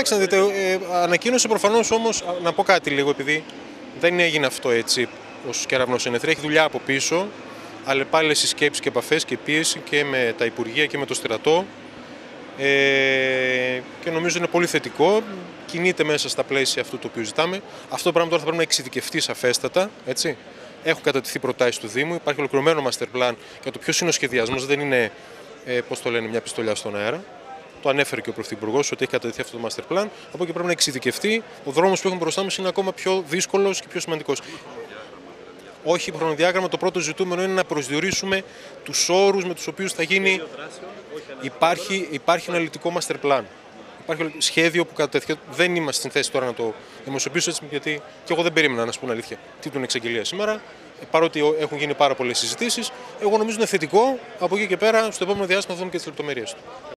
Εντάξει, να δείτε, ε, ανακοίνωσε προφανώς όμως, να πω κάτι λίγο, επειδή δεν έγινε αυτό έτσι ως κεραυνό ενεθρία. Έχει δουλειά από πίσω, αλλά πάλι συσκέψεις και επαφές και πίεση και με τα Υπουργεία και με το στρατό. Ε, και νομίζω είναι πολύ θετικό. Κινείται μέσα στα πλαίσια αυτού το οποίο ζητάμε. Αυτό το πράγμα τώρα θα πρέπει να εξειδικευτεί σαφέστατα. Έτσι. Έχουν κατατηθεί προτάσεις του Δήμου. Υπάρχει ολοκληρωμένο master plan για το ποιος είναι ο σχεδιασμός. Δεν είναι, ε, πώς το λένε, μια πιστολιά στον αέρα. Το ανέφερε και ο Πρωθυπουργός ότι έχει κατατεθεί αυτό το master plan. Από εκεί πρέπει να εξειδικευτεί. Ο δρόμος που έχουμε μπροστά μας είναι ακόμα πιο δύσκολος και πιο σημαντικός. Όχι χρονοδιάγραμμα, το πρώτο ζητούμενο είναι να προσδιορίσουμε τους όρους με τους οποίους θα γίνει. Υπάρχει, υπάρχει αναλυτικό master plan. Υπάρχει σχέδιο που κατατέθηκε. Δεν είμαστε στην θέση τώρα να το δημοσιοποιήσω έτσι, γιατί και εγώ δεν περίμενα να σου πω αλήθεια τι του εξαγγελία σήμερα. Παρότι έχουν γίνει πάρα πολλές συζητήσεις, εγώ νομίζω είναι θετικό. Από εκεί και πέρα, στο επόμενο διάστημα θα δούμε και τις λεπτομέρειε του.